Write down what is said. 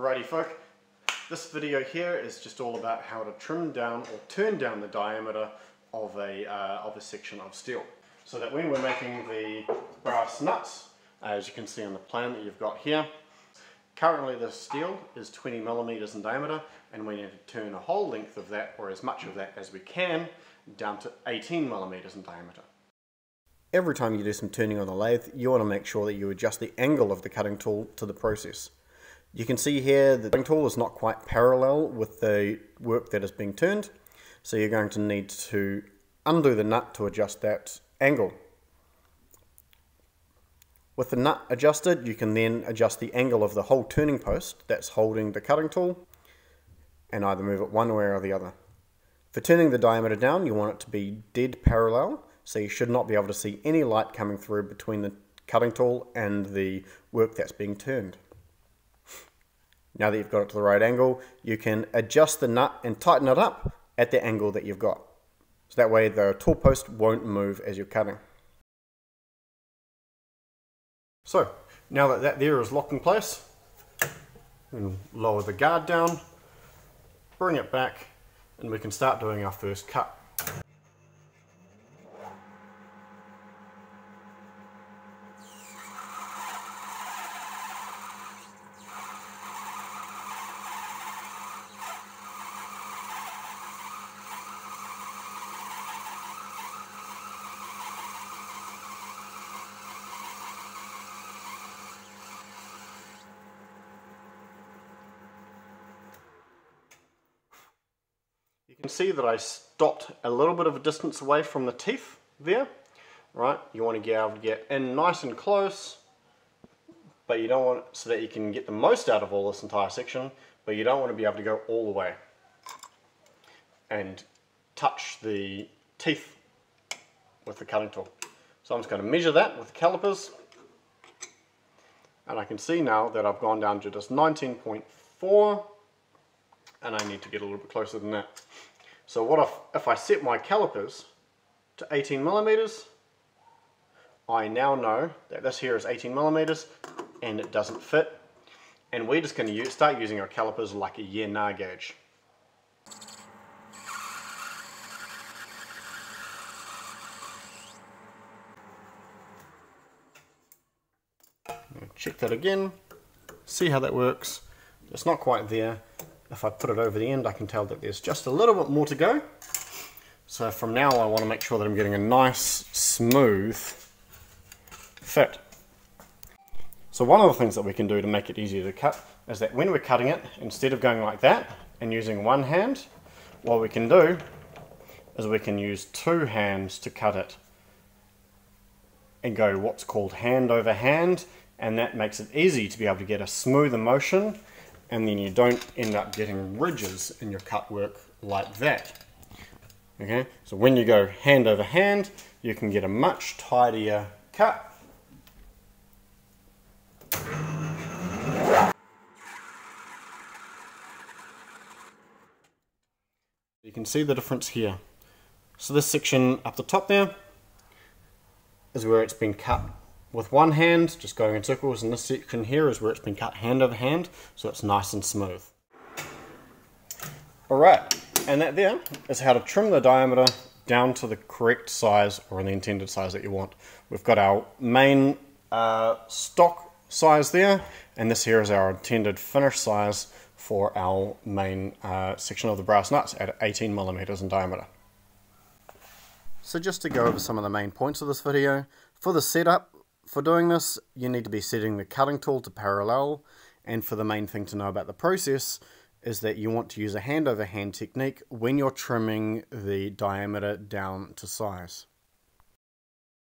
Alrighty folk, this video here is just all about how to trim down or turn down the diameter of a, uh, of a section of steel. So that when we're making the brass nuts, as you can see on the plan that you've got here, currently the steel is 20 millimeters in diameter and we need to turn a whole length of that or as much of that as we can down to 18 millimeters in diameter. Every time you do some turning on the lathe, you want to make sure that you adjust the angle of the cutting tool to the process. You can see here the cutting tool is not quite parallel with the work that is being turned, so you're going to need to undo the nut to adjust that angle. With the nut adjusted, you can then adjust the angle of the whole turning post that's holding the cutting tool and either move it one way or the other. For turning the diameter down, you want it to be dead parallel, so you should not be able to see any light coming through between the cutting tool and the work that's being turned. Now that you've got it to the right angle, you can adjust the nut and tighten it up at the angle that you've got. So that way the tool post won't move as you're cutting. So, now that that there is locked in place, and lower the guard down, bring it back, and we can start doing our first cut. You can see that I stopped a little bit of a distance away from the teeth there, right? You want to get able to get in nice and close, but you don't want, so that you can get the most out of all this entire section, but you don't want to be able to go all the way and touch the teeth with the cutting tool. So I'm just going to measure that with the calipers, and I can see now that I've gone down to just 19.4 and I need to get a little bit closer than that. So what if, if I set my calipers to 18 millimeters, I now know that this here is 18 millimeters and it doesn't fit. And we're just going to use, start using our calipers like a yeah-nah gauge. Check that again, see how that works. It's not quite there, if I put it over the end, I can tell that there's just a little bit more to go. So from now I want to make sure that I'm getting a nice, smooth fit. So one of the things that we can do to make it easier to cut is that when we're cutting it, instead of going like that and using one hand, what we can do is we can use two hands to cut it and go what's called hand over hand and that makes it easy to be able to get a smoother motion and then you don't end up getting ridges in your cut work like that. Okay, so when you go hand over hand, you can get a much tidier cut. You can see the difference here. So this section up the top there is where it's been cut with one hand, just going in circles, and this section here is where it's been cut hand over hand, so it's nice and smooth. Alright, and that there is how to trim the diameter down to the correct size or the intended size that you want. We've got our main uh, stock size there, and this here is our intended finish size for our main uh, section of the brass nuts at 18 millimeters in diameter. So just to go over some of the main points of this video, for the setup, for doing this, you need to be setting the cutting tool to parallel, and for the main thing to know about the process is that you want to use a hand over hand technique when you're trimming the diameter down to size.